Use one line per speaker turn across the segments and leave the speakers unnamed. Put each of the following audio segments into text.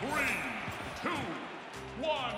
Three, two, one,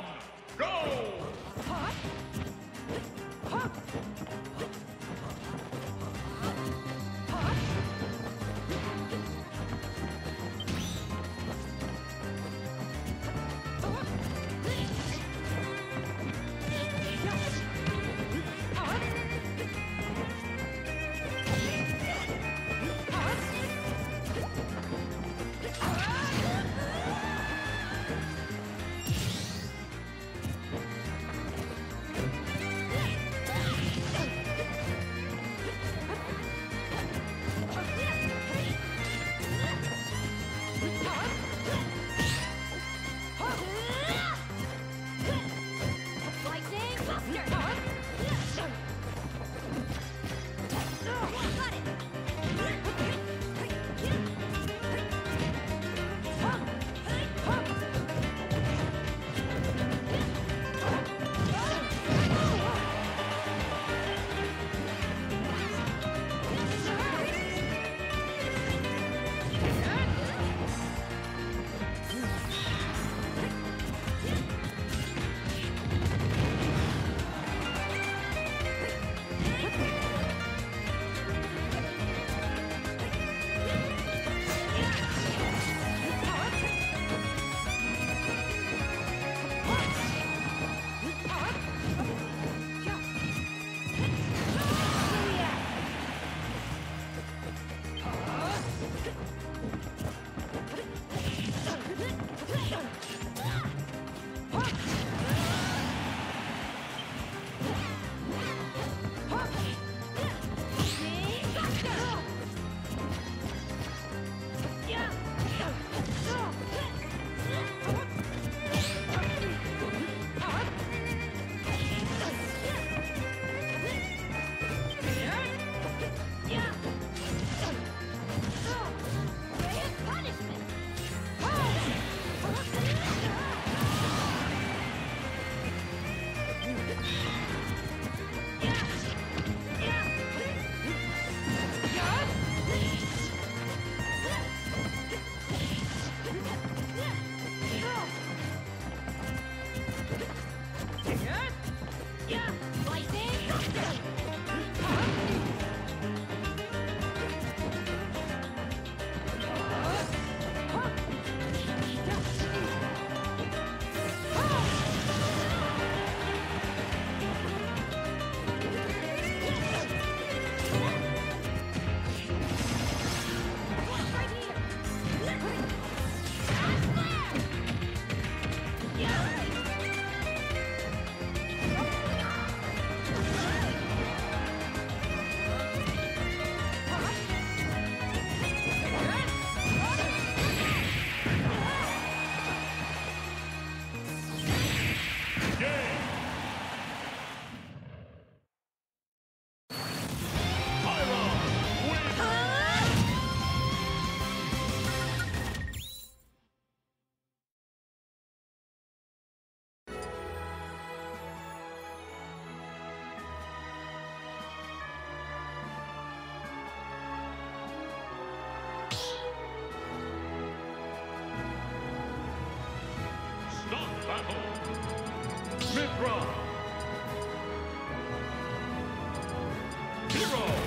Mithra. Hero.